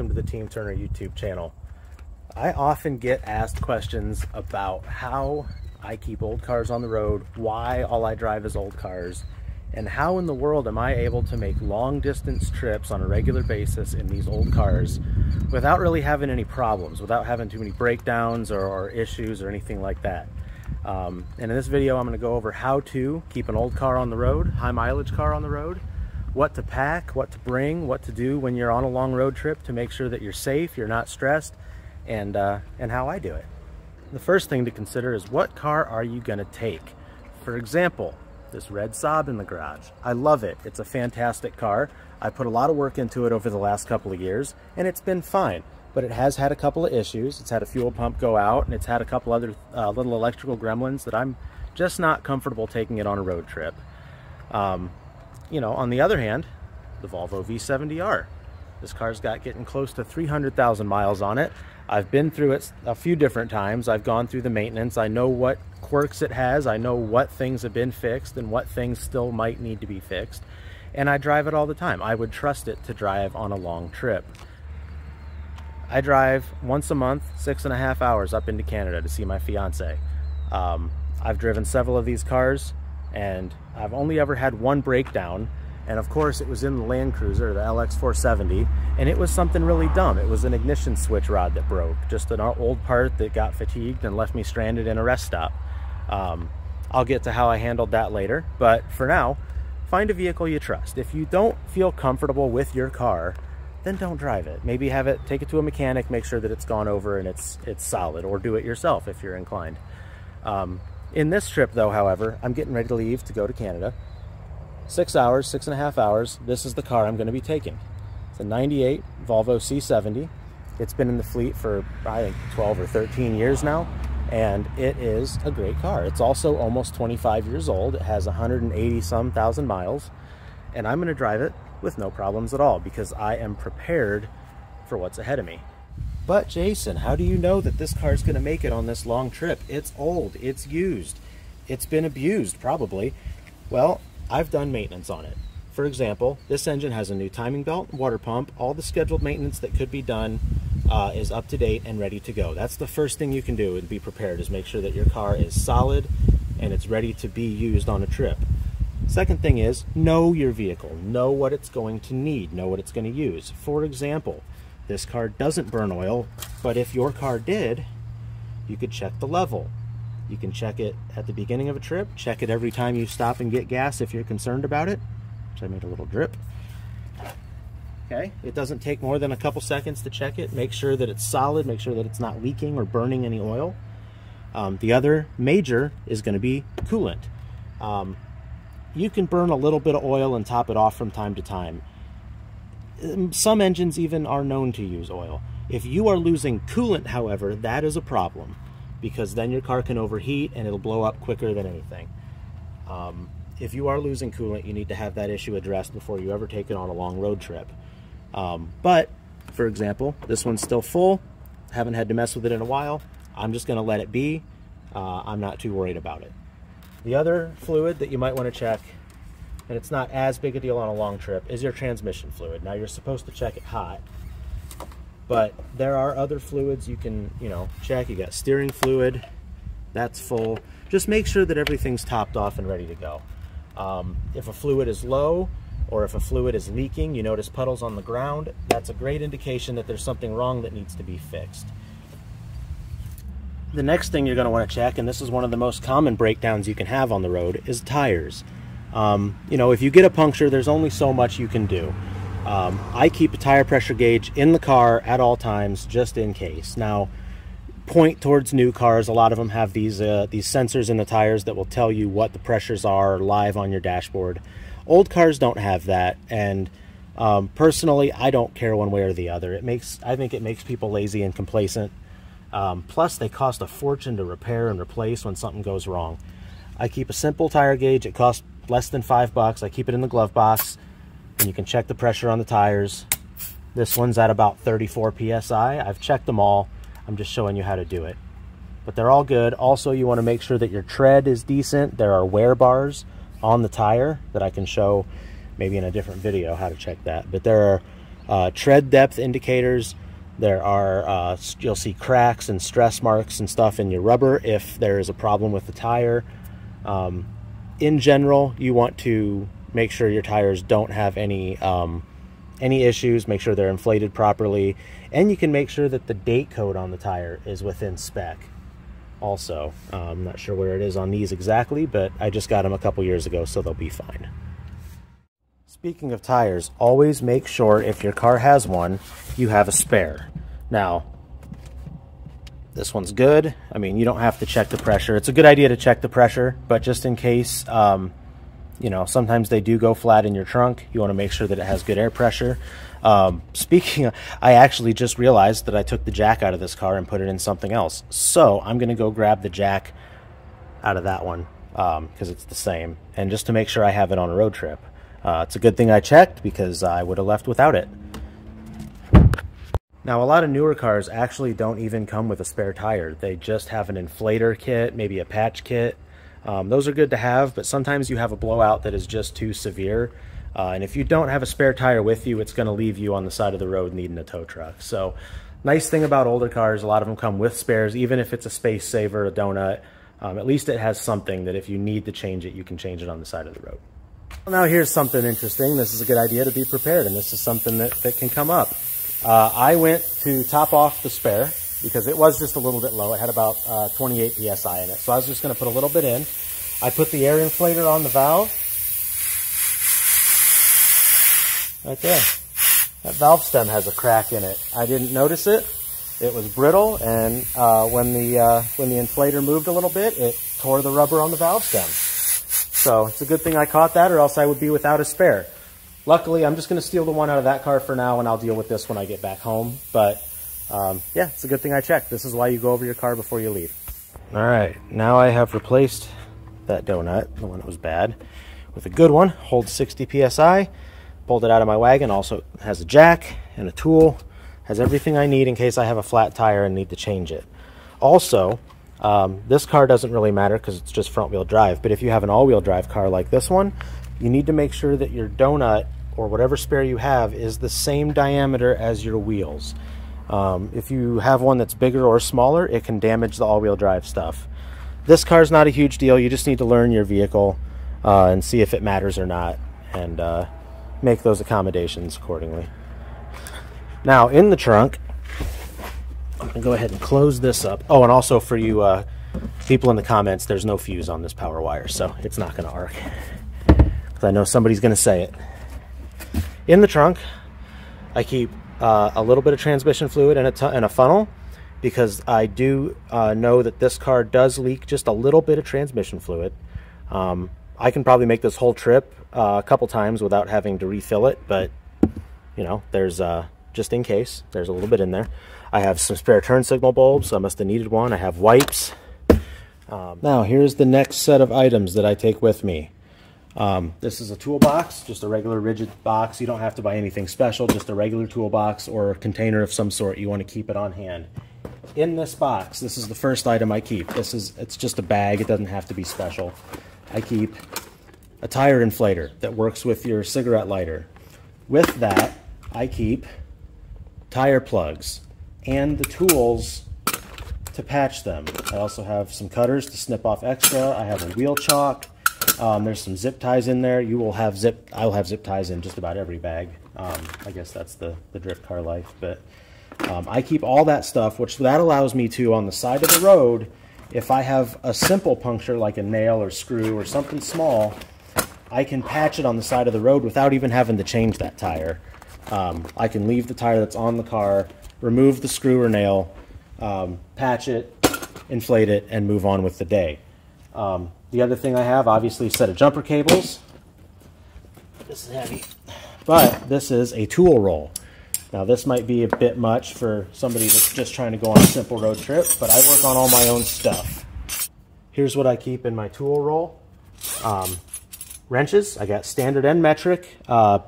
welcome to the Team Turner YouTube channel. I often get asked questions about how I keep old cars on the road, why all I drive is old cars, and how in the world am I able to make long distance trips on a regular basis in these old cars without really having any problems, without having too many breakdowns or, or issues or anything like that. Um, and in this video, I'm going to go over how to keep an old car on the road, high mileage car on the road, what to pack, what to bring, what to do when you're on a long road trip to make sure that you're safe, you're not stressed, and uh, and how I do it. The first thing to consider is what car are you going to take? For example, this red Saab in the garage. I love it. It's a fantastic car. I put a lot of work into it over the last couple of years, and it's been fine. But it has had a couple of issues. It's had a fuel pump go out, and it's had a couple other uh, little electrical gremlins that I'm just not comfortable taking it on a road trip. Um, you know, on the other hand, the Volvo V70R. This car's got getting close to 300,000 miles on it. I've been through it a few different times. I've gone through the maintenance. I know what quirks it has. I know what things have been fixed and what things still might need to be fixed. And I drive it all the time. I would trust it to drive on a long trip. I drive once a month, six and a half hours up into Canada to see my fiance. Um, I've driven several of these cars, and I've only ever had one breakdown. And of course, it was in the Land Cruiser, the LX470, and it was something really dumb. It was an ignition switch rod that broke, just an old part that got fatigued and left me stranded in a rest stop. Um, I'll get to how I handled that later, but for now, find a vehicle you trust. If you don't feel comfortable with your car, then don't drive it. Maybe have it take it to a mechanic, make sure that it's gone over and it's it's solid, or do it yourself if you're inclined. Um, in this trip, though, however, I'm getting ready to leave to go to Canada. Six hours, six and a half hours. This is the car I'm going to be taking. It's a 98 Volvo C70. It's been in the fleet for, I think, 12 or 13 years now, and it is a great car. It's also almost 25 years old. It has 180 some thousand miles, and I'm going to drive it with no problems at all because I am prepared for what's ahead of me. But Jason, how do you know that this car is going to make it on this long trip? It's old, it's used, it's been abused probably. Well, I've done maintenance on it. For example, this engine has a new timing belt, water pump, all the scheduled maintenance that could be done uh, is up to date and ready to go. That's the first thing you can do and be prepared is make sure that your car is solid and it's ready to be used on a trip. Second thing is know your vehicle, know what it's going to need, know what it's going to use. For example, this car doesn't burn oil, but if your car did, you could check the level. You can check it at the beginning of a trip, check it every time you stop and get gas if you're concerned about it. So I made a little drip. Okay, it doesn't take more than a couple seconds to check it. Make sure that it's solid, make sure that it's not leaking or burning any oil. Um, the other major is going to be coolant. Um, you can burn a little bit of oil and top it off from time to time. Um, Some engines even are known to use oil. If you are losing coolant, however, that is a problem because then your car can overheat and it'll blow up quicker than anything. Um, if you are losing coolant, you need to have that issue addressed before you ever take it on a long road trip. Um, but, for example, this one's still full. Haven't had to mess with it in a while. I'm just going to let it be. Uh, I'm not too worried about it. The other fluid that you might want to check, and it's not as big a deal on a long trip, is your transmission fluid. Now, you're supposed to check it hot, but there are other fluids you can, you know, check. You got steering fluid, that's full. Just make sure that everything's topped off and ready to go. Um, if a fluid is low or if a fluid is leaking, you notice puddles on the ground, that's a great indication that there's something wrong that needs to be fixed. The next thing you're going to want to check, and this is one of the most common breakdowns you can have on the road, is tires. Um, you know, if you get a puncture, there's only so much you can do. Um, I keep a tire pressure gauge in the car at all times just in case. Now, point towards new cars. A lot of them have these uh, these sensors in the tires that will tell you what the pressures are live on your dashboard. Old cars don't have that, and um, personally, I don't care one way or the other. It makes I think it makes people lazy and complacent. Um, plus, they cost a fortune to repair and replace when something goes wrong. I keep a simple tire gauge. It costs less than five bucks. I keep it in the glove box, and you can check the pressure on the tires. This one's at about 34 psi. I've checked them all. I'm just showing you how to do it. But they're all good. Also, you want to make sure that your tread is decent. There are wear bars on the tire that I can show maybe in a different video how to check that. But there are uh, tread depth indicators. There are, uh, you'll see cracks and stress marks and stuff in your rubber if there is a problem with the tire. Um, in general, you want to make sure your tires don't have any um, any issues, make sure they're inflated properly, and you can make sure that the date code on the tire is within spec. Also, uh, I'm not sure where it is on these exactly, but I just got them a couple years ago, so they'll be fine. Speaking of tires, always make sure if your car has one, you have a spare. Now, this one's good. I mean, you don't have to check the pressure. It's a good idea to check the pressure, but just in case, um, you know, sometimes they do go flat in your trunk. You want to make sure that it has good air pressure. Um, speaking, of, I actually just realized that I took the jack out of this car and put it in something else. So I'm going to go grab the jack out of that one because um, it's the same. And just to make sure I have it on a road trip. Uh, it's a good thing I checked because I would have left without it. Now, a lot of newer cars actually don't even come with a spare tire. They just have an inflator kit, maybe a patch kit, um, those are good to have, but sometimes you have a blowout that is just too severe. Uh, and if you don't have a spare tire with you, it's going to leave you on the side of the road needing a tow truck. So nice thing about older cars, a lot of them come with spares, even if it's a space saver, a donut. Um, at least it has something that if you need to change it, you can change it on the side of the road. Well, now here's something interesting. This is a good idea to be prepared, and this is something that, that can come up. Uh, I went to top off the spare because it was just a little bit low. It had about uh, 28 psi in it. So I was just going to put a little bit in. I put the air inflator on the valve. Right there. That valve stem has a crack in it. I didn't notice it. It was brittle, and uh, when the uh, when the inflator moved a little bit, it tore the rubber on the valve stem. So it's a good thing I caught that, or else I would be without a spare. Luckily, I'm just going to steal the one out of that car for now, and I'll deal with this when I get back home. But um, yeah, it's a good thing I checked. This is why you go over your car before you leave. All right, now I have replaced that donut, the one that was bad, with a good one. Holds 60 psi. Pulled it out of my wagon. Also has a jack and a tool. Has everything I need in case I have a flat tire and need to change it. Also, um, this car doesn't really matter because it's just front wheel drive. But if you have an all wheel drive car like this one, you need to make sure that your donut or whatever spare you have is the same diameter as your wheels. Um, if you have one that's bigger or smaller, it can damage the all-wheel drive stuff. This car is not a huge deal. You just need to learn your vehicle uh, and see if it matters or not and uh, make those accommodations accordingly. Now, in the trunk, I'm going to go ahead and close this up. Oh, and also for you uh, people in the comments, there's no fuse on this power wire, so it's not going to arc. Because I know somebody's going to say it. In the trunk, I keep uh, a little bit of transmission fluid and a, and a funnel because I do uh, know that this car does leak just a little bit of transmission fluid. Um, I can probably make this whole trip uh, a couple times without having to refill it, but you know, there's uh, just in case, there's a little bit in there. I have some spare turn signal bulbs. I must have needed one. I have wipes. Um, now, here's the next set of items that I take with me. Um, this is a toolbox, just a regular rigid box. You don't have to buy anything special, just a regular toolbox or a container of some sort. You want to keep it on hand. In this box, this is the first item I keep. This is, it's just a bag. It doesn't have to be special. I keep a tire inflator that works with your cigarette lighter. With that, I keep tire plugs and the tools to patch them. I also have some cutters to snip off extra. I have a wheel chock um, there's some zip ties in there. You will have zip. I will have zip ties in just about every bag. Um, I guess that's the the drift car life. But um, I keep all that stuff, which that allows me to on the side of the road. If I have a simple puncture like a nail or screw or something small, I can patch it on the side of the road without even having to change that tire. Um, I can leave the tire that's on the car, remove the screw or nail, um, patch it, inflate it, and move on with the day. Um, the other thing I have, obviously, a set of jumper cables. This is heavy, but this is a tool roll. Now this might be a bit much for somebody that's just trying to go on a simple road trip, but I work on all my own stuff. Here's what I keep in my tool roll. Um, wrenches, I got standard and metric. Uh,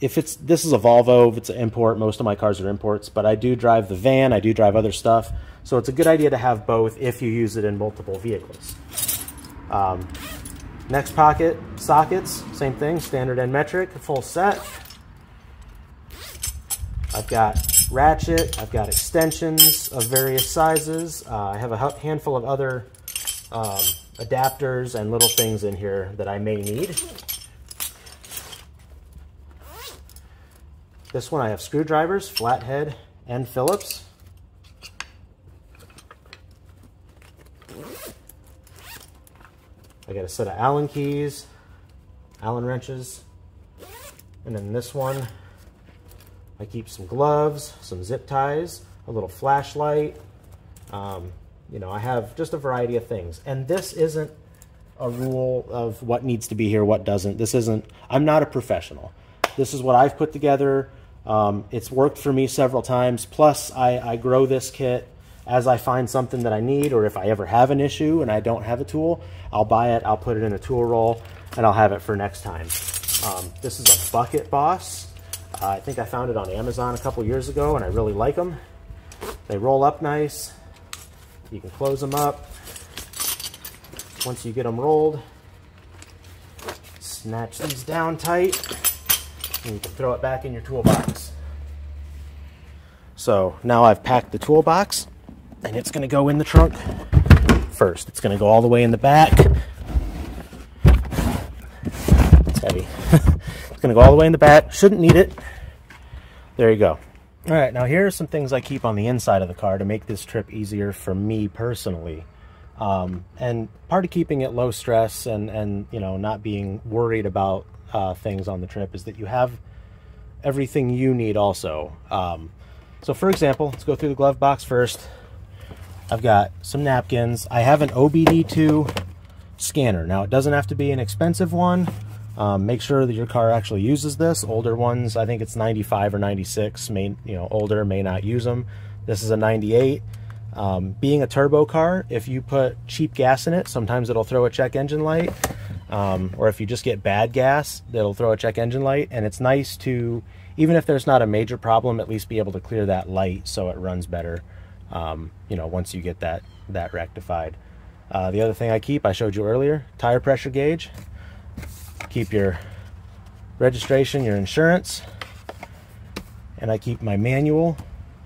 if it's this is a Volvo, if it's an import, most of my cars are imports, but I do drive the van, I do drive other stuff. So it's a good idea to have both if you use it in multiple vehicles. Um, next pocket, sockets, same thing, standard and metric, full set. I've got ratchet, I've got extensions of various sizes. Uh, I have a handful of other um, adapters and little things in here that I may need. This one I have screwdrivers, flathead and Phillips. I got a set of Allen keys, Allen wrenches, and then this one I keep some gloves, some zip ties, a little flashlight. Um, you know, I have just a variety of things. And this isn't a rule of what needs to be here, what doesn't. This isn't, I'm not a professional. This is what I've put together. Um, it's worked for me several times. Plus, I, I grow this kit as I find something that I need, or if I ever have an issue and I don't have a tool, I'll buy it, I'll put it in a tool roll, and I'll have it for next time. Um, this is a Bucket Boss. Uh, I think I found it on Amazon a couple years ago and I really like them. They roll up nice. You can close them up. Once you get them rolled, snatch these down tight and you can throw it back in your toolbox. So now I've packed the toolbox and it's going to go in the trunk first. It's going to go all the way in the back. It's heavy. It's going to go all the way in the back. Shouldn't need it. There you go. All right, now here are some things I keep on the inside of the car to make this trip easier for me personally. Um, and part of keeping it low stress and, and you know, not being worried about uh, things on the trip is that you have everything you need also. Um, so for example, let's go through the glove box first. I've got some napkins. I have an OBD2 scanner. Now it doesn't have to be an expensive one. Um, make sure that your car actually uses this. Older ones, I think it's 95 or 96, may, you know, older may not use them. This is a 98. Um, being a turbo car, if you put cheap gas in it, sometimes it'll throw a check engine light. Um, or if you just get bad gas, it'll throw a check engine light. And it's nice to, even if there's not a major problem, at least be able to clear that light so it runs better, um, you know, once you get that, that rectified. Uh, the other thing I keep, I showed you earlier, tire pressure gauge keep your registration, your insurance, and I keep my manual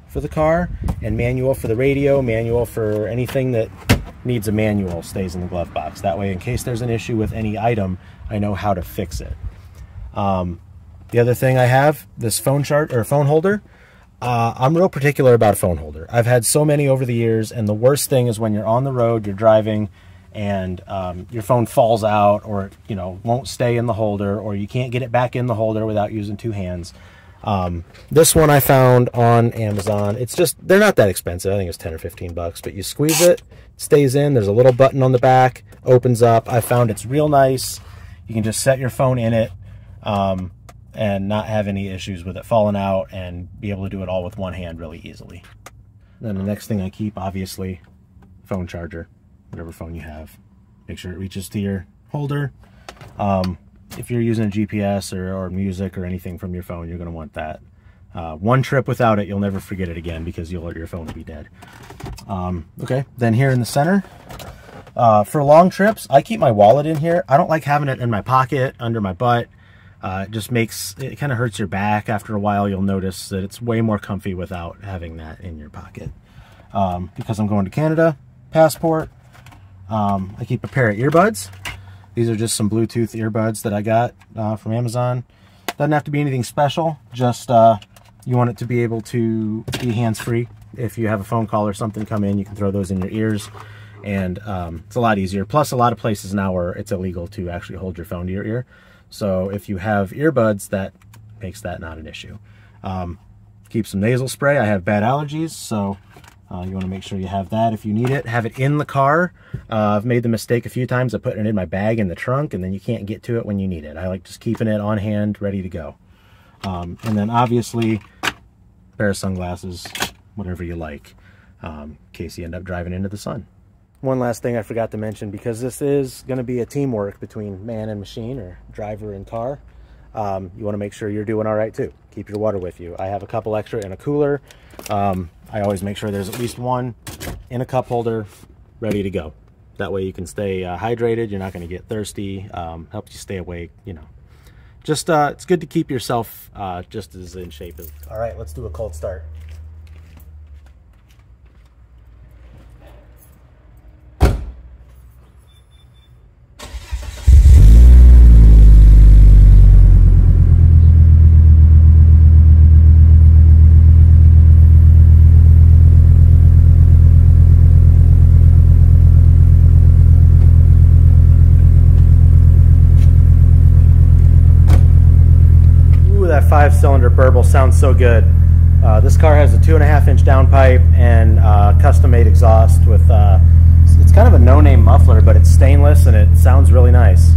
for the car and manual for the radio, manual for anything that needs a manual stays in the glove box. That way, in case there's an issue with any item, I know how to fix it. Um, the other thing I have, this phone chart or phone holder. Uh, I'm real particular about a phone holder. I've had so many over the years, and the worst thing is when you're on the road, you're driving, and um, your phone falls out or you know won't stay in the holder or you can't get it back in the holder without using two hands. Um, this one I found on Amazon. It's just they're not that expensive. I think it's 10 or 15 bucks but you squeeze it, it stays in there's a little button on the back opens up. I found it's real nice. You can just set your phone in it. Um, and not have any issues with it falling out and be able to do it all with one hand really easily then the next thing I keep obviously phone charger whatever phone you have. Make sure it reaches to your holder. Um, if you're using a GPS or, or music or anything from your phone, you're going to want that. Uh, one trip without it, you'll never forget it again because you'll let your phone be dead. Um, okay, then here in the center, uh, for long trips, I keep my wallet in here. I don't like having it in my pocket, under my butt. Uh, it just makes, it kind of hurts your back. After a while, you'll notice that it's way more comfy without having that in your pocket. Um, because I'm going to Canada, passport, um, I keep a pair of earbuds. These are just some Bluetooth earbuds that I got uh, from Amazon. Doesn't have to be anything special, just uh, you want it to be able to be hands-free. If you have a phone call or something come in, you can throw those in your ears and um, it's a lot easier. Plus, a lot of places now where it's illegal to actually hold your phone to your ear. So if you have earbuds, that makes that not an issue. Um, keep some nasal spray. I have bad allergies, so Uh, you want to make sure you have that if you need it. Have it in the car. Uh, I've made the mistake a few times of putting it in my bag in the trunk and then you can't get to it when you need it. I like just keeping it on hand, ready to go. Um, and then obviously, pair of sunglasses, whatever you like, um, in case you end up driving into the sun. One last thing I forgot to mention, because this is going to be a teamwork between man and machine or driver and car, um, you want to make sure you're doing all right too. Keep your water with you. I have a couple extra in a cooler. Um, I always make sure there's at least one in a cup holder ready to go. That way you can stay uh, hydrated. You're not going to get thirsty. Um, helps you stay awake, you know. Just, uh, it's good to keep yourself uh, just as in shape as. All right, let's do a cold start. five cylinder Burble sounds so good. Uh, this car has a two and a half inch downpipe and uh, custom made exhaust with, uh, it's kind of a no name muffler, but it's stainless and it sounds really nice.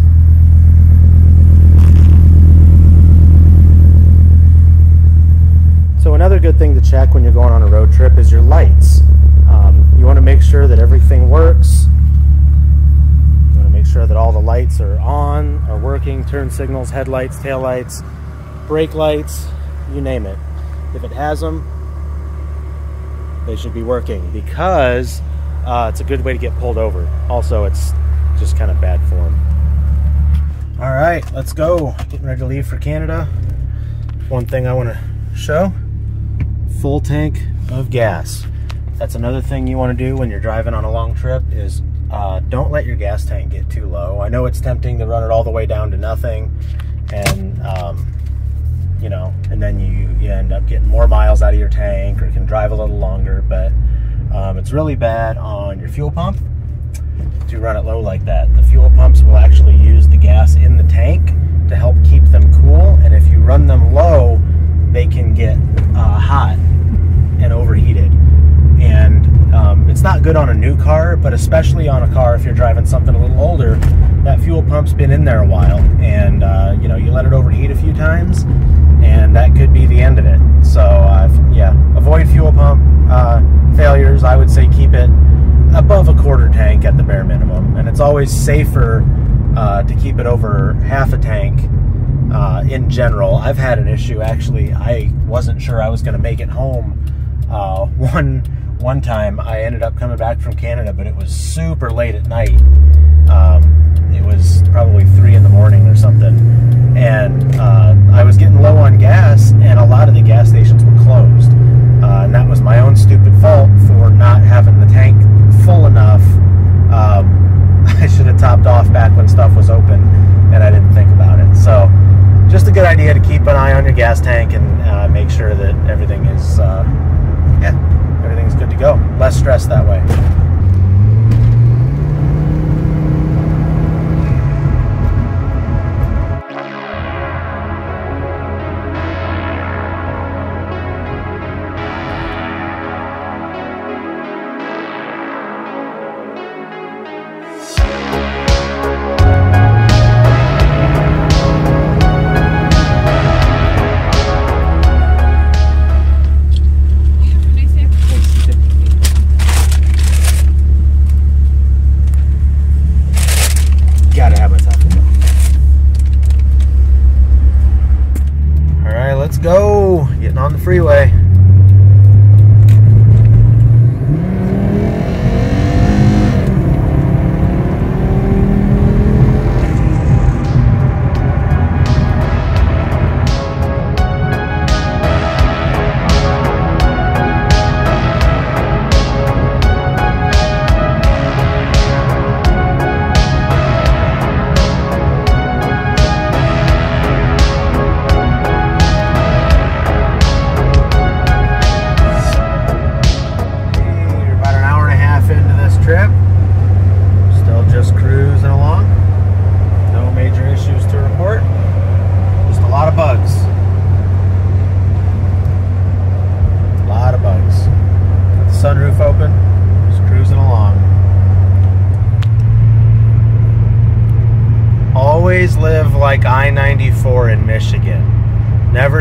So another good thing to check when you're going on a road trip is your lights. Um, you want to make sure that everything works. You want to make sure that all the lights are on, are working, turn signals, headlights, tail lights brake lights, you name it. If it has them, they should be working because uh, it's a good way to get pulled over. Also, it's just kind of bad form. All right, let's go. Getting ready to leave for Canada. One thing I want to show, full tank of gas. That's another thing you want to do when you're driving on a long trip is uh, don't let your gas tank get too low. I know it's tempting to run it all the way down to nothing and um, you know, and then you, you end up getting more miles out of your tank or can drive a little longer. But um, it's really bad on your fuel pump to run it low like that. The fuel pumps will actually use the gas in the tank to help keep them cool. And if you run them low, they can get uh, hot and overheated. And um, it's not good on a new car, but especially on a car if you're driving something a little older, that fuel pump's been in there a while. And, uh, you know, you let it overheat a few times and that could be the end of it. So uh, yeah, avoid fuel pump uh, failures. I would say keep it above a quarter tank at the bare minimum, and it's always safer uh, to keep it over half a tank. Uh, in general, I've had an issue. Actually, I wasn't sure I was going to make it home. Uh, one one time, I ended up coming back from Canada, but it was super late at night. Um, it was probably three in the morning or something, and uh, I was getting low on gas, and a lot of the gas stations were closed, uh, and that was my own stupid fault for not having the tank full enough. Um, I should have topped off back when stuff was open, and I didn't think about it. So, just a good idea to keep an eye on your gas tank and uh, make sure that everything is, uh, yeah, everything's good to go. Less stress that way.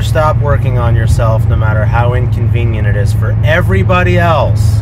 never stop working on yourself, no matter how inconvenient it is for everybody else.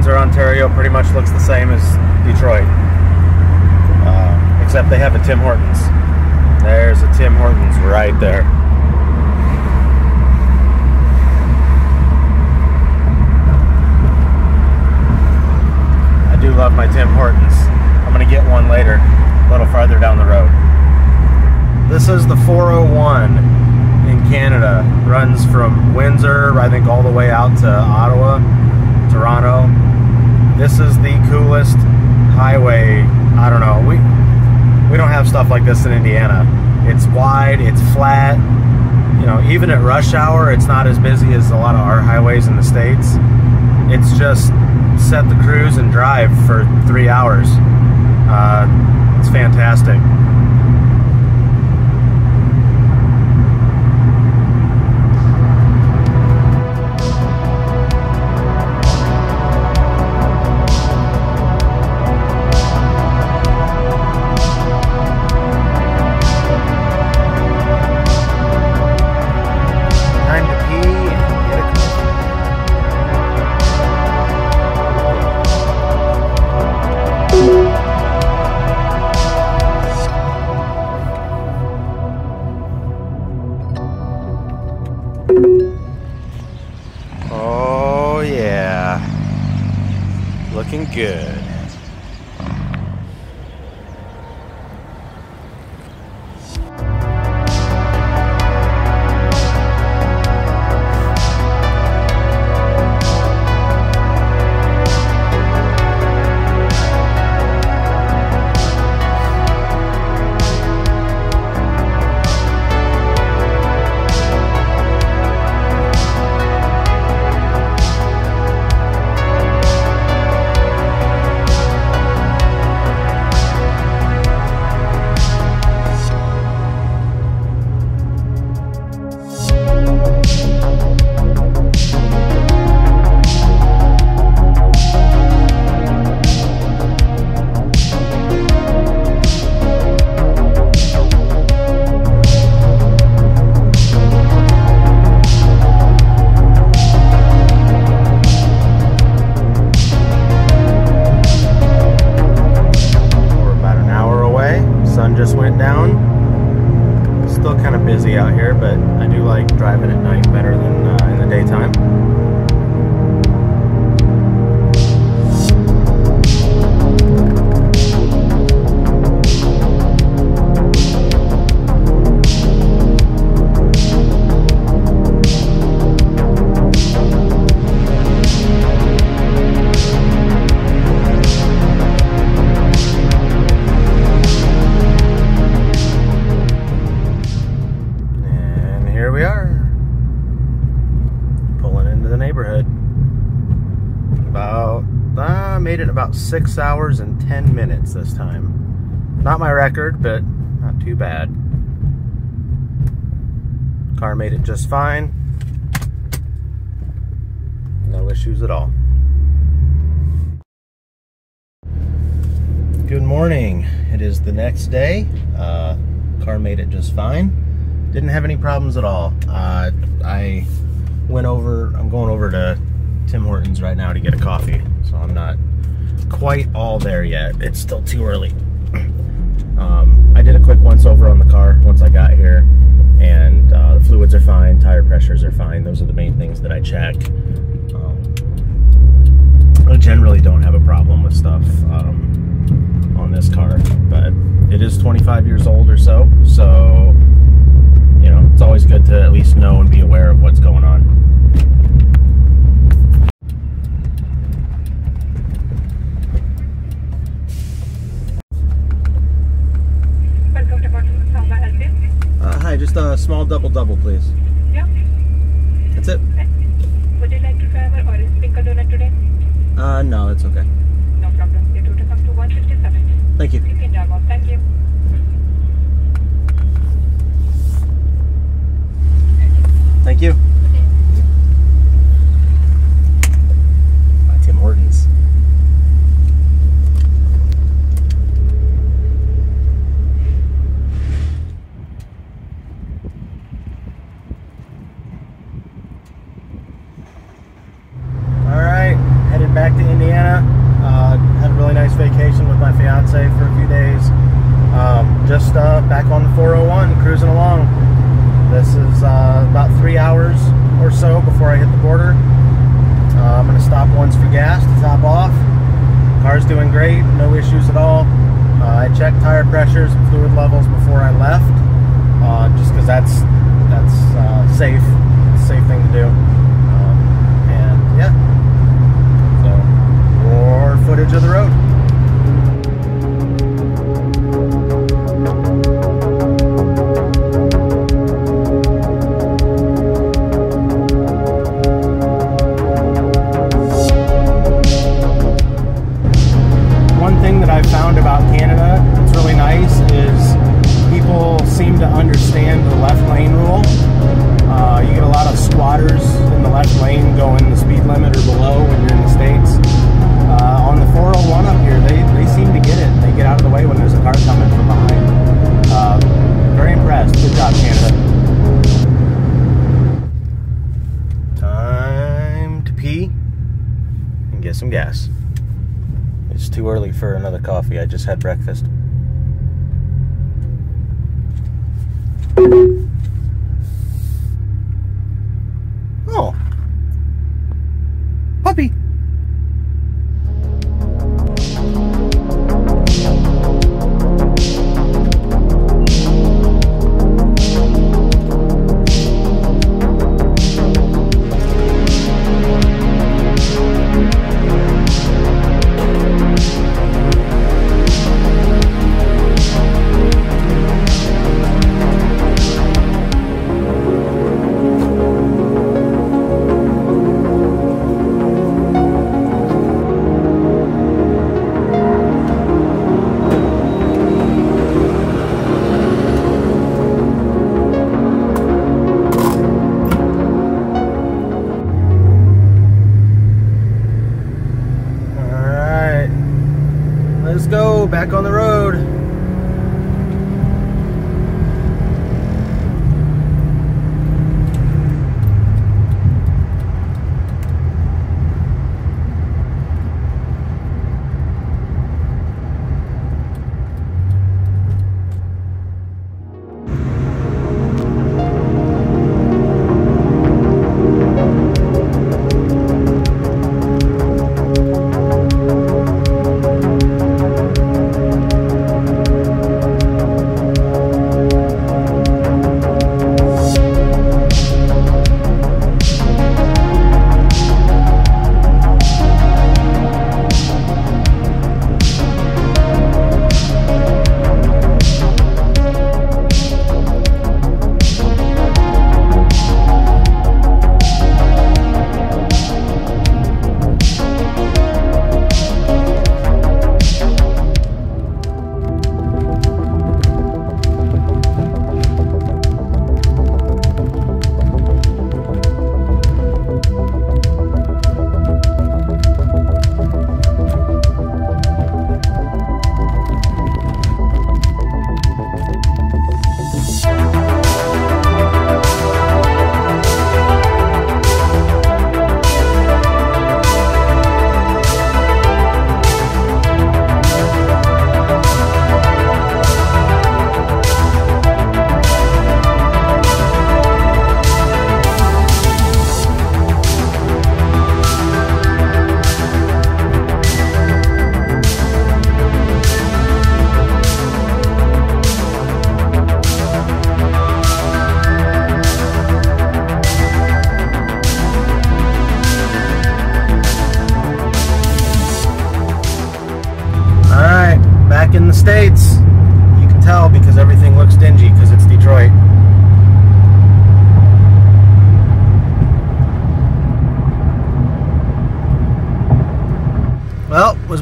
Windsor, Ontario pretty much looks the same as Detroit. Uh, except they have a Tim Hortons. There's a Tim Hortons right there. I do love my Tim Hortons. I'm going to get one later, a little farther down the road. This is the 401 in Canada. Runs from Windsor, I think, all the way out to Ottawa. Toronto. This is the coolest highway. I don't know. We we don't have stuff like this in Indiana. It's wide, it's flat. You know, even at rush hour, it's not as busy as a lot of our highways in the states. It's just set the cruise and drive for three hours. Uh, it's fantastic. Still kind of busy out here, but I do like driving at night better than uh, in the daytime. Six hours and 10 minutes this time. Not my record, but not too bad. Car made it just fine. No issues at all. Good morning. It is the next day. Uh, car made it just fine. Didn't have any problems at all. Uh, I went over, I'm going over to Tim Hortons right now to get a coffee. So I'm not quite all there yet. It's still too early. Um, I did a quick once over on the car once I got here, and uh, the fluids are fine, tire pressures are fine. Those are the main things that I check. Um, I generally don't have a problem with stuff um, on this car, but it is 25 years old or so, so you know it's always good to at least know and be aware of what's going on. Welcome to Bottom. How may I help you? Uh, hi, just a small double double, please. Yeah. That's it. Would you like to try our orange sprinkle donut today? Uh, no, that's okay. No problem. Your total comes to 157. Thank you. You can drive off. Thank you. Thank you. Bye Tim Hortons. All right, headed back to Indiana. Uh, had a really nice vacation with my fiance for a few days. just uh, back on the 401, cruising along. This is uh, about three hours or so before I hit the border. Uh, I'm going to stop once for top off. Car's doing great, no issues at all. Uh, I checked tire pressures and fluid levels before I left, uh, just because that's that's uh, safe, safe thing to do. Um, and yeah, so more footage of the road. Just had breakfast.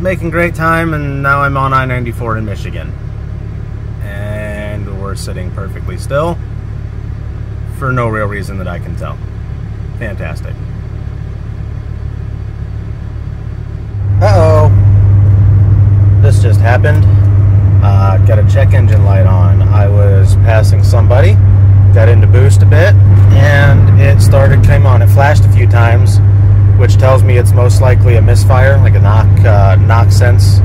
Making great time and now I'm on I-94 in Michigan. And we're sitting perfectly still for no real reason that I can tell. Fantastic. Uh-oh this just happened. Uh, got a check engine light on. I was passing somebody, got into boost a bit, and it started, came on. It flashed a few times, which tells me it's most likely a misfire, like a knock, uh, knock sense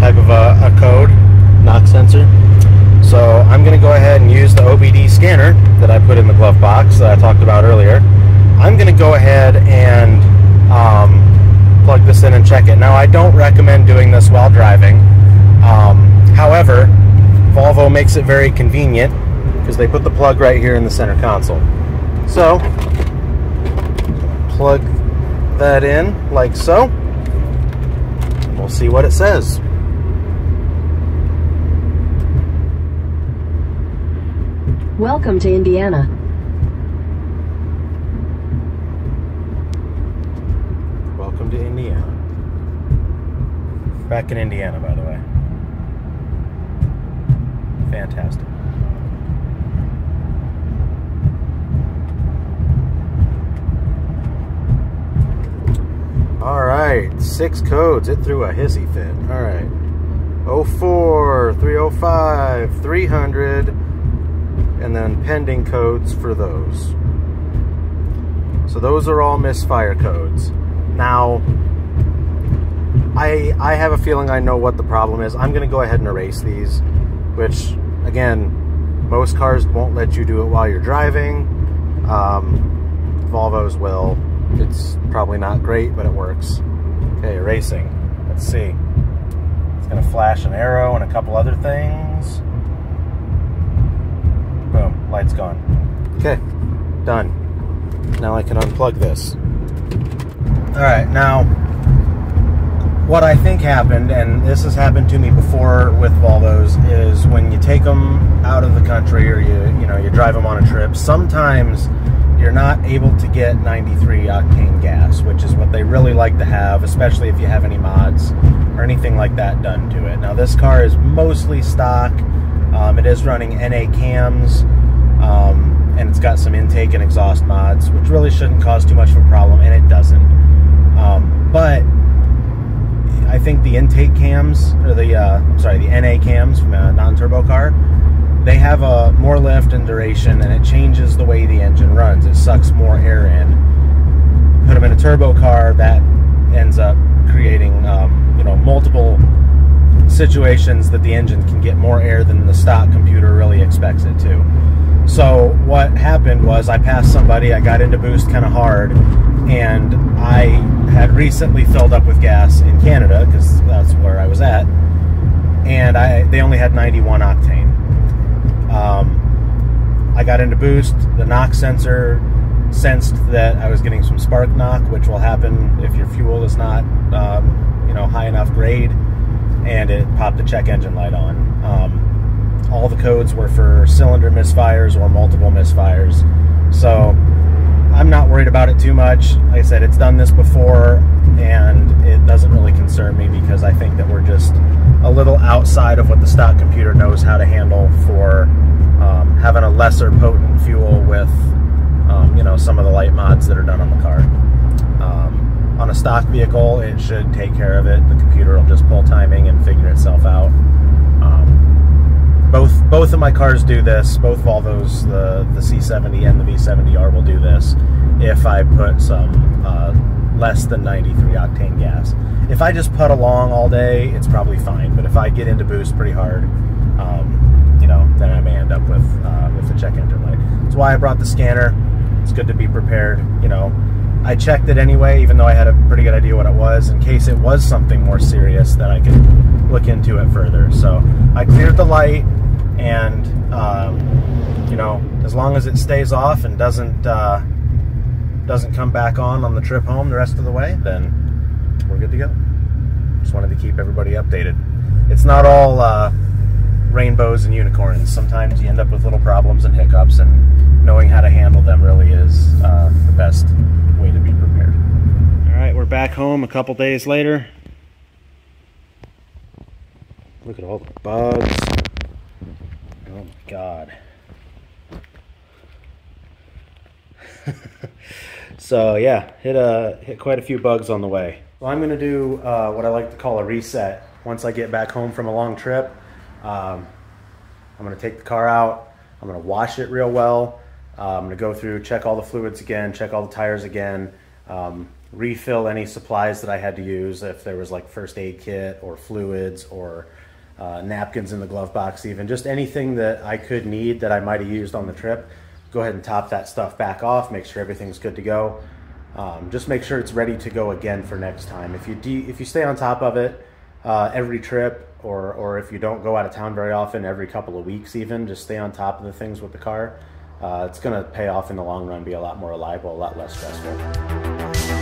type of a, a code, knock sensor. So I'm going to go ahead and use the OBD scanner that I put in the glove box that I talked about earlier. I'm going to go ahead and um, plug this in and check it. Now I don't recommend doing this while driving. Um, however, Volvo makes it very convenient because they put the plug right here in the center console. So, plug that in like so. We'll see what it says. Welcome to Indiana. Welcome to Indiana. Back in Indiana, by the way. Fantastic. All right, six codes. It threw a hissy fit. All right. 04, 305, 300, and then pending codes for those. So those are all misfire codes. Now, I I have a feeling I know what the problem is. I'm going to go ahead and erase these, which again, most cars won't let you do it while you're driving. Um, Volvos will. It's probably not great, but it works. Okay, erasing. Let's see. It's going to flash an arrow and a couple other things. Boom, light's gone. Okay, done. Now I can unplug this. All right, now what I think happened, and this has happened to me before with Volvos, is when you take them out of the country or you you know you drive them on a trip. Sometimes you're not able to get 93 octane gas, which is what they really like to have, especially if you have any mods or anything like that done to it. Now this car is mostly stock. Um, it is running NA cams. Um, and it's got some intake and exhaust mods, which really shouldn't cause too much of a problem, and it doesn't. Um, but I think the intake cams, or the uh, I'm sorry, the NA cams from a non-turbo car, they have a more lift and duration, and it changes the way the engine runs. It sucks more air in. Put them in a turbo car, that ends up creating um, you know multiple situations that the engine can get more air than the stock computer really expects it to. So what happened was I passed somebody, I got into boost kind of hard, and I had recently filled up with gas in Canada because that's where I was at, and I they only had 91 octane. Um, I got into boost. The knock sensor sensed that I was getting some spark knock, which will happen if your fuel is not, um, you know, high enough grade, and it popped the check engine light on. Um, all the codes were for cylinder misfires or multiple misfires, so I'm not worried about it too much. Like I said, it's done this before, and it doesn't really concern me because I think that we're just a little outside of what the stock computer knows how to handle for um, having a lesser potent fuel with, um, you know, some of the light mods that are done on the car. Um, on a stock vehicle, it should take care of it. The computer will just pull timing and figure itself out. Um, both both of my cars do this. Both Volvos, the the C70 and the V70R, will do this if I put some uh, less than 93 octane gas. If I just put along all day, it's probably fine. But if I get into boost pretty hard, um, you know, then I may end up with uh, with the check engine light. That's why I brought the scanner. It's good to be prepared. You know, I checked it anyway, even though I had a pretty good idea what it was, in case it was something more serious that I could look into it further. So I cleared the light, and um, you know, as long as it stays off and doesn't uh, doesn't come back on on the trip home the rest of the way, then we're good to go. Just wanted to keep everybody updated. It's not all uh, rainbows and unicorns. Sometimes you end up with little problems and hiccups, and knowing how to handle them really is uh, the best way to be prepared. All right, we're back home a couple days later. Look at all the bugs. Oh my god. so yeah, hit a hit quite a few bugs on the way. Well, I'm gonna do uh, what I like to call a reset. Once I get back home from a long trip, um, I'm gonna take the car out. I'm gonna wash it real well. Uh, I'm gonna go through, check all the fluids again, check all the tires again, um, refill any supplies that I had to use if there was like first aid kit or fluids or uh, napkins in the glove box, even just anything that I could need that I might have used on the trip. Go ahead and top that stuff back off. Make sure everything's good to go. Um, just make sure it's ready to go again for next time. If you de- if you stay on top of it uh, every trip, or or if you don't go out of town very often, every couple of weeks even, just stay on top of the things with the car. Uh, it's going to pay off in the long run, be a lot more reliable, a lot less stressful.